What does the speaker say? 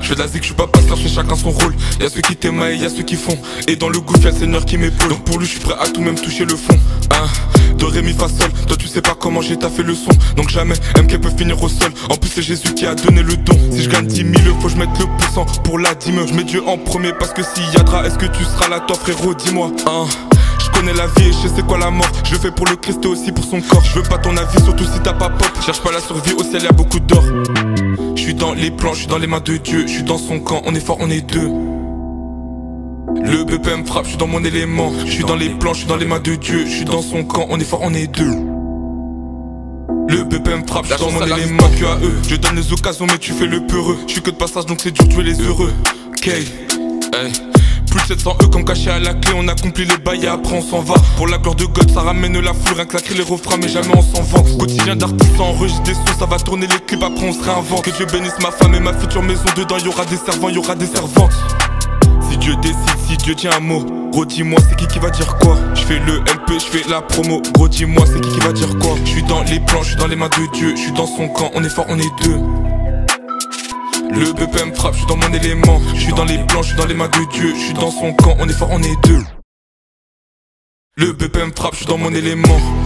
Je fais de la zik, je suis pas passeur, je fais chacun son rôle. Y'a ceux qui t'émaillent, y'a ceux qui font. Et dans le gouffre, y'a le Seigneur qui m'épaule. Donc pour lui, je suis prêt à tout même toucher le fond. Hein de Rémi fa sol, toi tu sais pas comment j'ai taffé le son. Donc jamais MK peut finir au sol. En plus, c'est Jésus qui a donné le don. Si je gagne 10 000, faut je mette le pourcent pour la dîme. Je mets Dieu en premier parce que s'il y a drap, est-ce que tu seras là, toi frérot, dis-moi. Hein connais la vie et je sais quoi la mort. Je fais pour le Christ et aussi pour son corps. Je veux pas ton avis surtout si t'as pas pop Cherche pas la survie au ciel y a beaucoup d'or. Je suis dans les plans, je suis dans les mains de Dieu. Je suis dans son camp, on est fort, on est deux. Le BPM frappe, je suis dans mon élément. Je suis dans les plans, je suis dans les mains de Dieu. Je suis dans son camp, on est fort, on est deux. Le BPM frappe, je suis dans mon élément. que à eux. Je donne les occasions mais tu fais le peureux. Je suis que de passage donc c'est dur de jouer les heureux. Ok, hey. Plus de 700 E comme caché à la clé, on accomplit les bails et après on s'en va. Pour la gloire de God, ça ramène la foule, rien que la les refrains, mais jamais on s'en vend. Quotidien d'artiste, enregistre des sons, ça va tourner les clips, après on se réinvente. Que Dieu bénisse ma femme et ma future maison, dedans y aura des servants, y aura des servantes. Si Dieu décide, si Dieu tient un mot, gros dis-moi c'est qui qui va dire quoi? Je fais le LP, je fais la promo, gros dis-moi c'est qui qui va dire quoi? Je suis dans les plans, je suis dans les mains de Dieu, je suis dans son camp, on est fort, on est deux. Le BPM frappe, je suis dans mon élément. Je suis dans les plans, je suis dans les mains de Dieu. Je suis dans son camp, on est fort, on est deux. Le BPM frappe, je suis dans mon élément